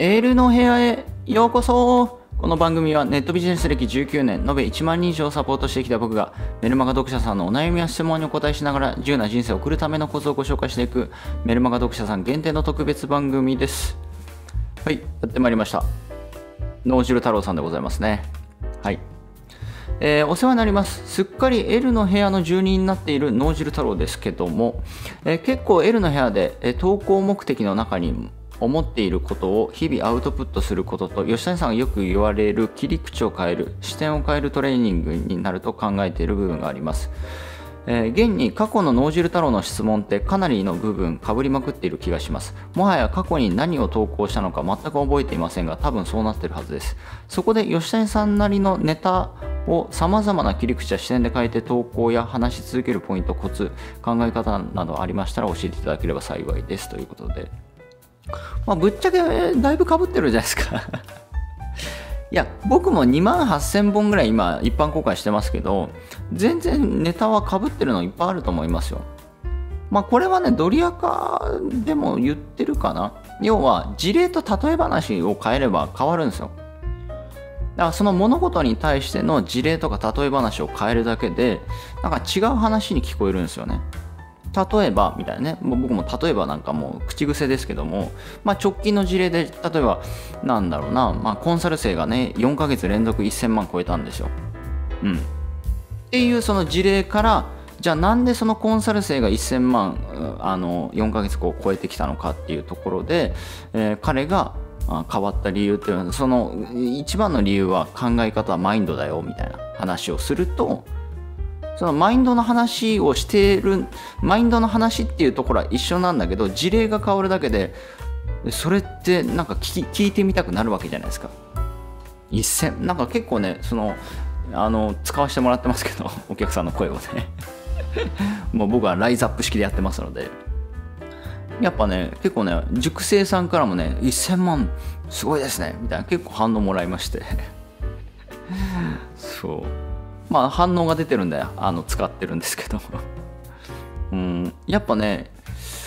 エールの部屋へようこそこの番組はネットビジネス歴19年、延べ1万人以上サポートしてきた僕が、メルマガ読者さんのお悩みや質問にお答えしながら、自由な人生を送るためのコツをご紹介していく、メルマガ読者さん限定の特別番組です。はい、やってまいりました。脳汁太郎さんでございますね。はい。えー、お世話になります。すっかり L の部屋の住人になっている脳汁太郎ですけども、えー、結構 L の部屋で、えー、投稿目的の中に思っていることを日々アウトプットすることと吉谷さんがよく言われる切り口を変える視点を変えるトレーニングになると考えている部分があります。えー、現に過去の脳汁太郎の質問ってかなりの部分かぶりまくっている気がします。もはや過去に何を投稿したのか全く覚えていませんが多分そうなってるはずです。そこで吉谷さんなりのネタを様々な切り口や視点で変えて投稿や話し続けるポイント、コツ、考え方などありましたら教えていただければ幸いですということで。まあ、ぶっちゃけだいぶかぶってるじゃないですか いや、僕も2万8000本ぐらい今一般公開してますけど、全然ネタはかぶってるのいっぱいあると思いますよ。まあこれはね、ドリアカでも言ってるかな。要は事例と例え話を変えれば変わるんですよ。だからその物事に対しての事例とか例え話を変えるだけで、なんか違う話に聞こえるんですよね。例えばみたいなね。僕も例えばなんかもう口癖ですけども、まあ、直近の事例で例えばなんだろうな、まあ、コンサル生がね4ヶ月連続1000万超えたんですよ。うん、っていうその事例からじゃあなんでそのコンサル生が1000万あの4ヶ月こう超えてきたのかっていうところで、えー、彼が変わった理由っていうのはその一番の理由は考え方はマインドだよみたいな話をするとそのマインドの話をしているマインドの話っていうところは一緒なんだけど事例が変わるだけでそれってなんか聞き聞いてみたくなるわけじゃないですか。一銭なんか結構ねそのあの使わせてもらってますけど お客さんの声をね。もう僕はライズアップ式でやってますので。やっぱね結構ね熟成さんからもね1000万すごいですねみたいな結構反応もらいまして。そう。まあ反応が出てるんであの使ってるんですけど。うん。やっぱね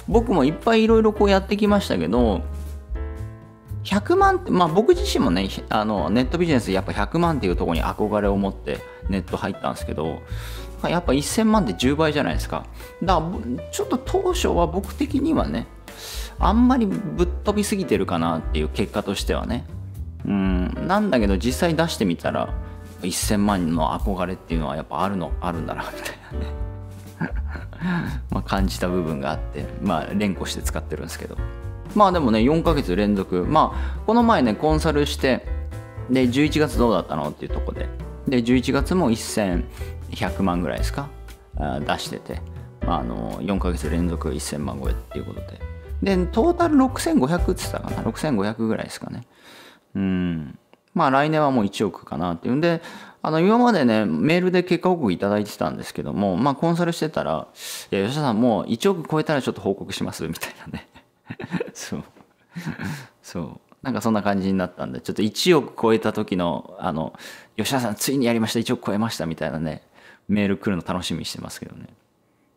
僕もいっぱいいろいろこうやってきましたけど100万ってまあ僕自身もねあのネットビジネスやっぱ100万っていうところに憧れを持ってネット入ったんですけどやっぱ1000万って10倍じゃないですか。だからちょっと当初は僕的にはねあんまりぶっ飛びすぎてるかなっていう結果としてはね。うん。なんだけど実際出してみたら1000万の憧れっていうのはやっぱあるの あるんだなみたいなね。まあ感じた部分があってまあ連呼して使ってるんですけど。まあでもね4ヶ月連続まあこの前ねコンサルしてで11月どうだったのっていうとこでで11月も1100万ぐらいですか？出してて、まあ、あの4ヶ月連続1000万超えっていうことで。でトータル6500って言ったかな？6500ぐらいですかね。うん。まあ来年はもう1億かなっていうんで、あの今までね、メールで結果報告いただいてたんですけども、まあコンサルしてたら、いや、吉田さんもう1億超えたらちょっと報告しますみたいなね。そう。そう。なんかそんな感じになったんで、ちょっと1億超えた時の、あの、吉田さんついにやりました、1億超えましたみたいなね、メール来るの楽しみにしてますけどね。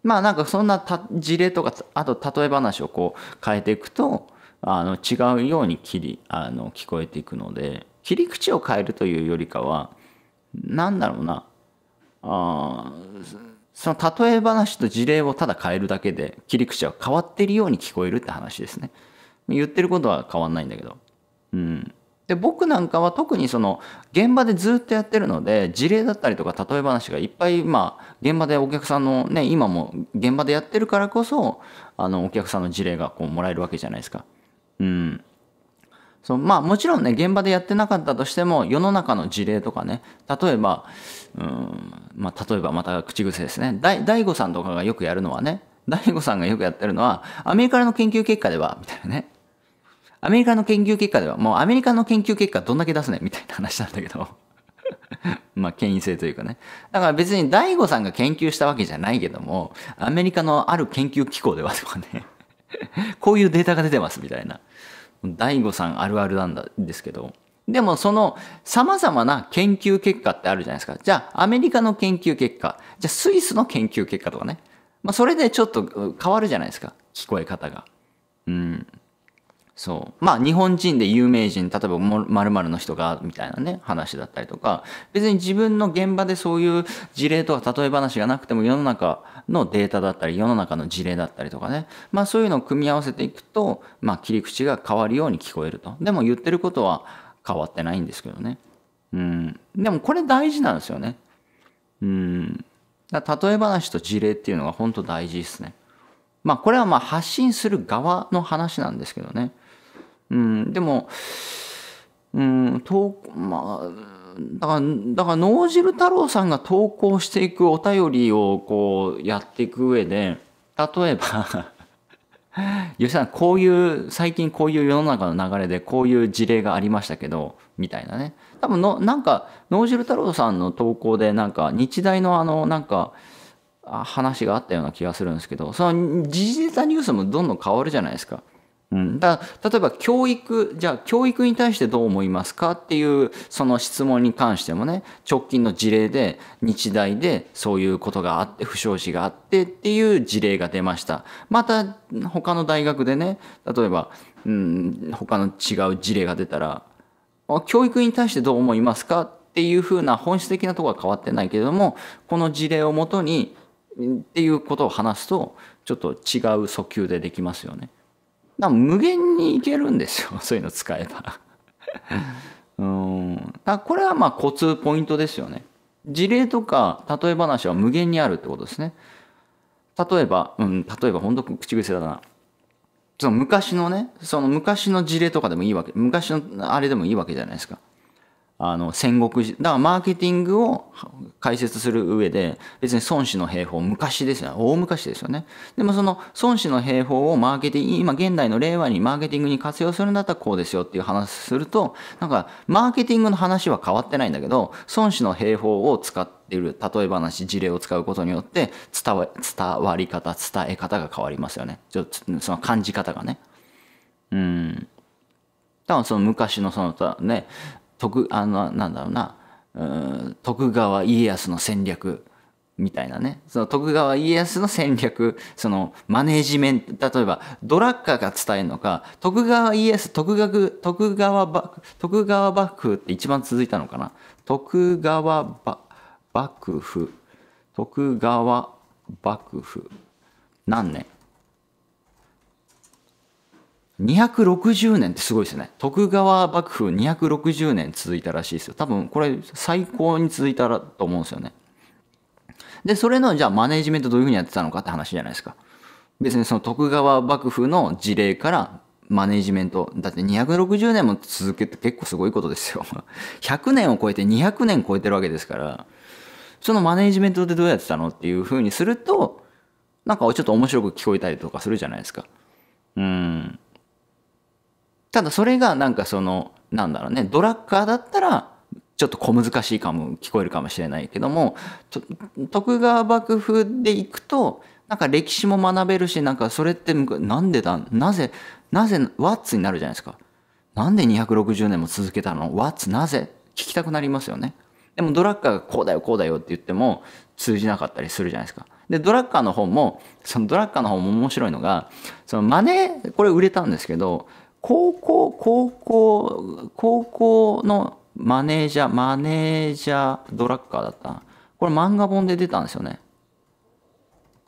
まあなんかそんな事例とか、あと例え話をこう変えていくと、あの違うように切りあの聞こえていくので、切り口を変えるというよりかは何だろうなあその例え話と事例をただ変えるだけで切り口は変わっているように聞こえるって話ですね。言ってることは変わんないんだけど。うん。で僕なんかは特にその現場でずっとやってるので事例だったりとか例え話がいっぱいまあ現場でお客さんのね今も現場でやってるからこそあのお客さんの事例がこうもらえるわけじゃないですか。うん。そのまあもちろんね現場でやってなかったとしても世の中の事例とかね例えばうんまあ例えばまた口癖ですね。大悟さんとかがよくやるのはね大悟さんがよくやってるのはアメリカの研究結果ではみたいなね。アメリカの研究結果ではもうアメリカの研究結果どんだけ出すねみたいな話なんだけど。まあ権威性というかね。だから別に大悟さんが研究したわけじゃないけどもアメリカのある研究機構ではとかねこういうデータが出てますみたいな。大悟さんあるあるなんですけど、でもその様々な研究結果ってあるじゃないですか。じゃあアメリカの研究結果、じゃあスイスの研究結果とかね。まあそれでちょっと変わるじゃないですか。聞こえ方が。うん。そう。まあ日本人で有名人例えばまるの人がみたいなね話だったりとか別に自分の現場でそういう事例とか例え話がなくても世の中のデータだったり世の中の事例だったりとかねまあそういうのを組み合わせていくとまあ切り口が変わるように聞こえると。でも言ってることは変わってないんですけどね。うん。でもこれ大事なんですよね。うん。例え話と事例っていうのが本当大事ですね。まあこれはまあ発信する側の話なんですけどね。うん、でも、うん、とまあ、だから、だから脳汁太郎さんが投稿していくお便りをこうやっていく上で、例えば 吉さん、こういう、最近こういう世の中の流れでこういう事例がありましたけど、みたいなね。多分の、なんか、脳汁太郎さんの投稿で、なんか、日大のあの、なんか、話があったような気がするんですけど、その時事ネタニュースもどんどん変わるじゃないですか。うん、だ例えば教育じゃあ教育に対してどう思いますかっていうその質問に関してもね直近の事例で日大でそういうことがあって不祥事があってっていう事例が出ました。また他の大学でね例えば、うん、他の違う事例が出たら教育に対してどう思いますか？っていうふうな本質的なところは変わってないけれどもこの事例をもとにっていうことを話すとちょっと違う訴求でできますよね。だ無限にいけるんですよ そういうの使えば。うん。これはまあコツポイントですよね。事例とか例え話は無限にあるってことですね。例えばうん例えば本当口癖だな。その昔のねその昔の事例とかでもいいわけ昔のあれでもいいわけじゃないですか。あの戦国時だからマーケティングを解説する上で別に孫子の兵法昔ですよ。ね大昔ですよね。でもその孫子の兵法をマーケティング今現代の令和にマーケティングに活用するんだったらこうですよっていう話するとなんかマーケティングの話は変わってないんだけど孫子の兵法を使っている例え話事例を使うことによって伝わ伝わり方伝え方が変わりますよね。ちょっとその感じ方がね。うん。多分その昔のそのね徳あのなんだろうな。うん徳川家康の戦略みたいなね。その徳川家康の戦略そのマネージメント例えばドラッカーが伝えるのか徳川家康徳川徳川幕徳川幕府って一番続いたのかな？徳川幕府。徳川幕府。何年？260年ってすごいですね。徳川幕府260年続いたらしいですよ。多分これ最高に続いたらと思うんですよね。でそれのじゃあマネジメントどういうふうにやってたのかって話じゃないですか。別にその徳川幕府の事例からマネジメントだって260年も続けて結構すごいことですよ。100年を超えて200年超えてるわけですからそのマネジメントでどうやってたのっていうふうにするとなんかちょっと面白く聞こえたりとかするじゃないですか。うん。ただそれがなんかそのなんだろうねドラッカーだったらちょっと小難しいかも聞こえるかもしれないけども徳川幕府で行くとなんか歴史も学べるしなんかそれってなんでだなぜなぜワッツになるじゃないですか。なんで260年も続けたの？ワッツなぜ？聞きたくなりますよね。でもドラッカーがこうだよこうだよって言っても通じなかったりするじゃないですか。でドラッカーの方もそのドラッカーの方も面白いのがそのマネーこれ売れたんですけど高校、高校、高校のマネージャー、マネージャードラッカーだったな。これ漫画本で出たんですよね。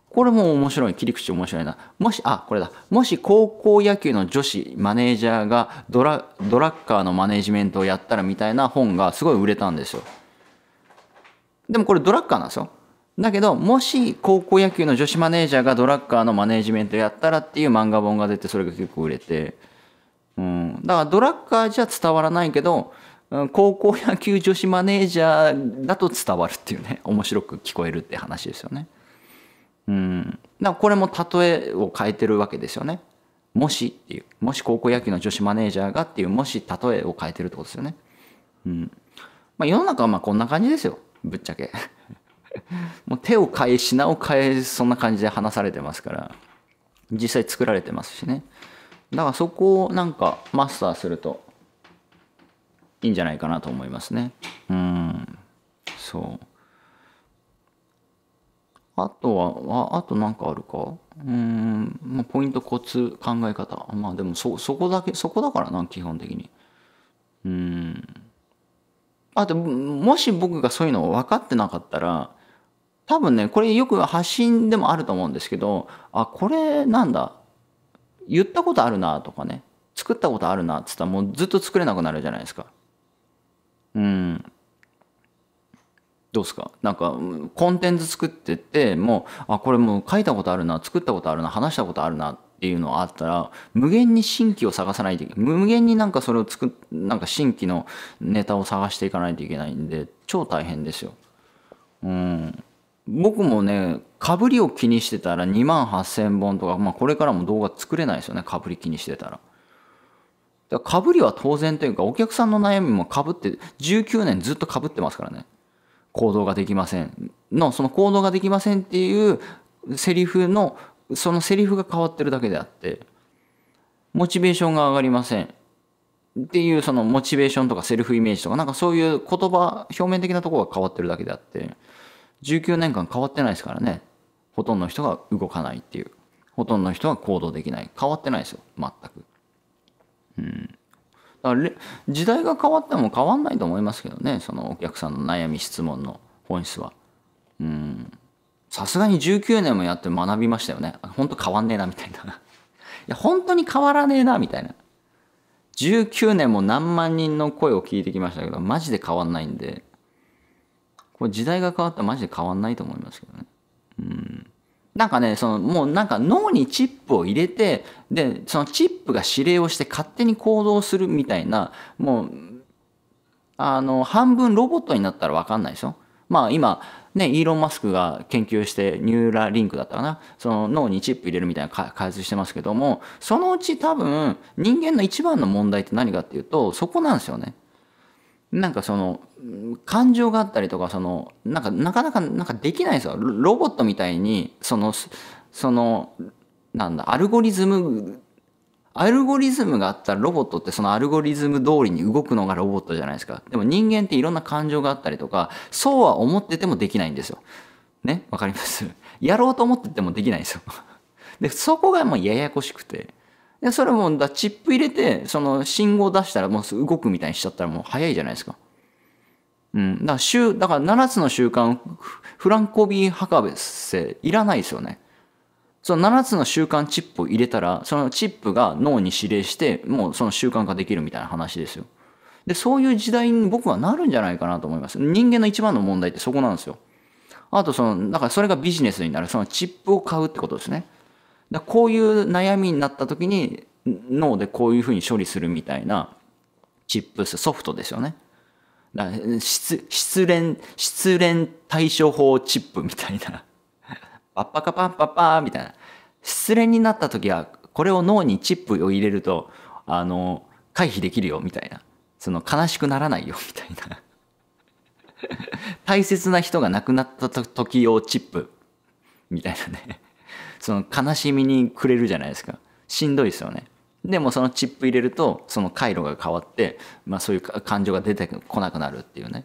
これも面白い。切り口面白いな。もし、あ、これだ。もし高校野球の女子マネージャーがドラドラッカーのマネジメントをやったらみたいな本がすごい売れたんですよ。でもこれドラッカーなんですよ。だけど、もし高校野球の女子マネージャーがドラッカーのマネジメントやったらっていう漫画本が出てそれが結構売れて、うん、だからドラッカーじゃ伝わらないけど高校野球女子マネージャーだと伝わるっていうね 面白く聞こえるって話ですよね。うん、だからこれも例えを変えてるわけですよね。もしっていうもし高校野球の女子マネージャーがっていうもし例えを変えてるってことですよね。うんまあ、世の中はまあこんな感じですよぶっちゃけ。もう手を変え品を変えそんな感じで話されてますから実際作られてますしね。だからそこをなんかマスターするといいんじゃないかなと思いますね。うん。そう。あとは、ああとなんかあるか？うん、まあ、ポイント、コツ、考え方。まあでもそ、そこだけ、そこだからな、基本的に。うん。あと、もし僕がそういうのを分かってなかったら、多分ね、これよく発信でもあると思うんですけど、あ、これなんだ？言ったことあるなとかね。作ったことあるなっつったらもうずっと作れなくなるじゃないですか。うん。どうですか？なんかコンテンツ作っててもうあこれもう書いたことあるな作ったことあるな話したことあるなっていうのがあったら無限に新規を探さないといけない無限になんかそれを作なんか新規のネタを探していかないといけないんで超大変ですよ。うん僕もねかぶりを気にしてたら2万8,000本とか、まあ、これからも動画作れないですよねかぶり気にしてたら。だかぶりは当然というかお客さんの悩みもかぶって19年ずっとかぶってますからね。行動ができませんのその行動ができませんっていうセリフのそのセリフが変わってるだけであってモチベーションが上がりませんっていうそのモチベーションとかセルフイメージとかなんかそういう言葉表面的なところが変わってるだけであって19年間変わってないですからね。ほとんどの人が動かないっていう。ほとんどの人が行動できない。変わってないですよ。全く。うん。だから時代が変わっても変わんないと思いますけどね。そのお客さんの悩み質問の本質は。うん。さすがに19年もやって学びましたよね。本当変わんねえなみたいな。いや本当に変わらねえなみたいな。19年も何万人の声を聞いてきましたけどマジで変わんないんで。これ時代が変わったらマジで変わんないと思いますけどねうんなんかね、そのもうなんか脳にチップを入れて、で、そのチップが指令をして勝手に行動するみたいな、もう、あの、半分ロボットになったらわかんないでしょ。まあ今、ね、イーロン・マスクが研究してニューラリンクだったかな。その脳にチップ入れるみたいな開発してますけども、そのうち多分人間の一番の問題って何かっていうと、そこなんですよね。なんかその感情があったりとかそのなんかなかなかなんかできないんですよ。ロボットみたいにそのそのなんだアルゴリズムアルゴリズムがあったらロボットってそのアルゴリズム通りに動くのがロボットじゃないですか。でも人間っていろんな感情があったりとかそうは思っててもできないんですよ。ね？わかります？やろうと思っててもできないんですよ。でそこがもうややこしくて。でそれもだチップ入れてその信号出したらもう動くみたいにしちゃったらもう早いじゃないですか。うん、だから週だから7つの習慣フランコビー博士いらないですよね。その7つの習慣チップを入れたらそのチップが脳に指令してもうその習慣化できるみたいな話ですよ。でそういう時代に僕はなるんじゃないかなと思います。人間の一番の問題ってそこなんですよ。あとそのだからそれがビジネスになるそのチップを買うってことですね。だこういう悩みになった時に脳でこういうふうに処理するみたいなチップスソフトですよね。だ失失恋失恋対処法チップみたいな。パッパカパッパッパーみたいな。失恋になった時はこれを脳にチップを入れるとあの回避できるよみたいな。その悲しくならないよみたいな。大切な人が亡くなった時用チップみたいなね。その悲しみにくれるじゃないですか。しんどいですよね。でもそのチップ入れるとその回路が変わって、まあ、そういう感情が出てこなくなるっていうね。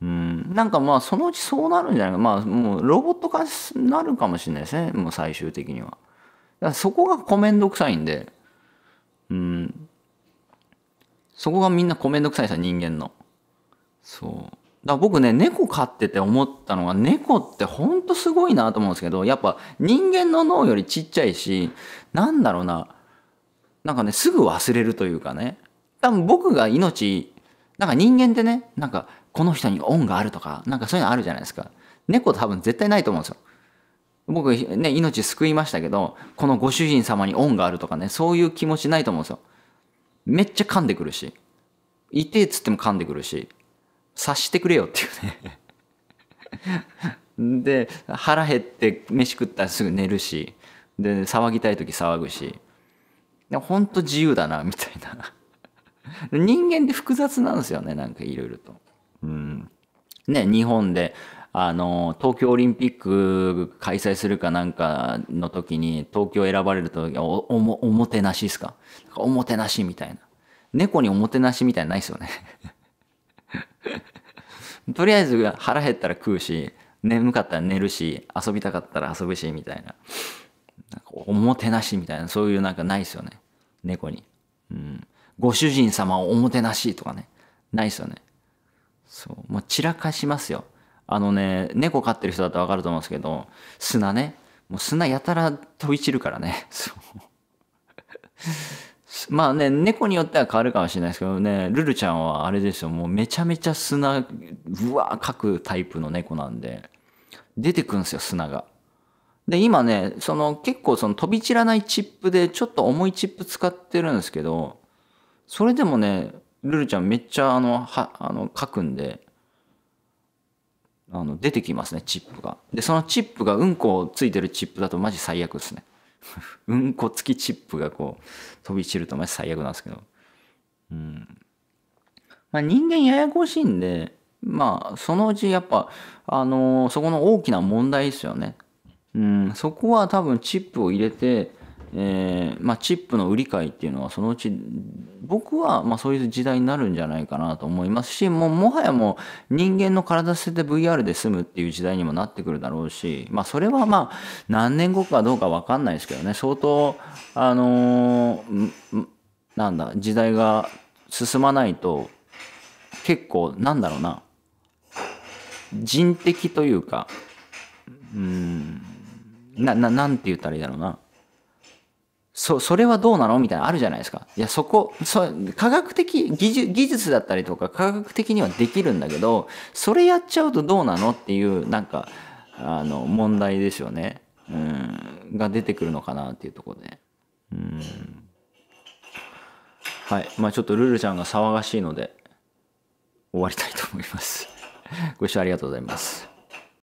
うん。なんかまあそのうちそうなるんじゃないか。まあもうロボット化なるかもしれないですね。もう最終的には。だからそこがこめんどくさいんで。うん。そこがみんなこめんどくさいさ人間の。そう。だ僕ね、猫飼ってて思ったのは、猫ってほんとすごいなと思うんですけど、やっぱ人間の脳よりちっちゃいし、なんだろうな、なんかね、すぐ忘れるというかね、多分僕が命、なんか人間ってね、なんかこの人に恩があるとか、なんかそういうのあるじゃないですか。猫多分絶対ないと思うんですよ。僕ね、命救いましたけど、このご主人様に恩があるとかね、そういう気持ちないと思うんですよ。めっちゃ噛んでくるし、いてっつっても噛んでくるし、察してくれよっていうね。で腹減って飯食ったらすぐ寝るしで騒ぎたい時騒ぐしほんと自由だなみたいな。人間って複雑なんですよねなんかいろいろと。うん。ね日本であの東京オリンピック開催するかなんかの時に東京選ばれるとおおもおもてなしですか？おもてなしみたいな。猫におもてなしみたいなないですよね。とりあえず腹減ったら食うし眠かったら寝るし遊びたかったら遊ぶしみたいな。なんかおもてなしみたいなそういうなんかないですよね。猫に、うん、ご主人様をおもてなしとかね。ないですよね。そう。もう散らかしますよ。あのね猫飼ってる人だったら分かると思うんですけど砂ね。もう砂やたら飛び散るからね。そう。まあね、猫によっては変わるかもしれないですけどね、ルルちゃんはあれですよ、もうめちゃめちゃ砂、うわーかくタイプの猫なんで、出てくるんですよ、砂が。で、今ね、その結構その飛び散らないチップでちょっと重いチップ使ってるんですけど、それでもね、ルルちゃんめっちゃあの、は、あの、書くんで、あの、出てきますね、チップが。で、そのチップがうんこついてるチップだとマジ最悪ですね。うんこ付きチップがこう飛び散るとマジ最悪なんですけど。うん。まあ人間ややこしいんで、まあそのうちやっぱ、あのー、そこの大きな問題ですよね。うん、そこは多分チップを入れて、えー、まあ、チップの売り買いっていうのはそのうち僕はまあそういう時代になるんじゃないかなと思いますしもうもはやもう人間の体捨てて VR で済むっていう時代にもなってくるだろうし、まあ、それはまあ何年後かどうか分かんないですけどね。相当あのー、なんだ時代が進まないと結構なんだろうな人的というかうんなななんて言ったらいいだろうな。そ、それはどうなの？みたいなのあるじゃないですか。いや、そこ、そ科学的技術、技術だったりとか科学的にはできるんだけど、それやっちゃうとどうなのっていう、なんか、あの、問題ですよね。うん、が出てくるのかなっていうところで。うん。はい。まあちょっとルルちゃんが騒がしいので、終わりたいと思います。ご視聴ありがとうございます。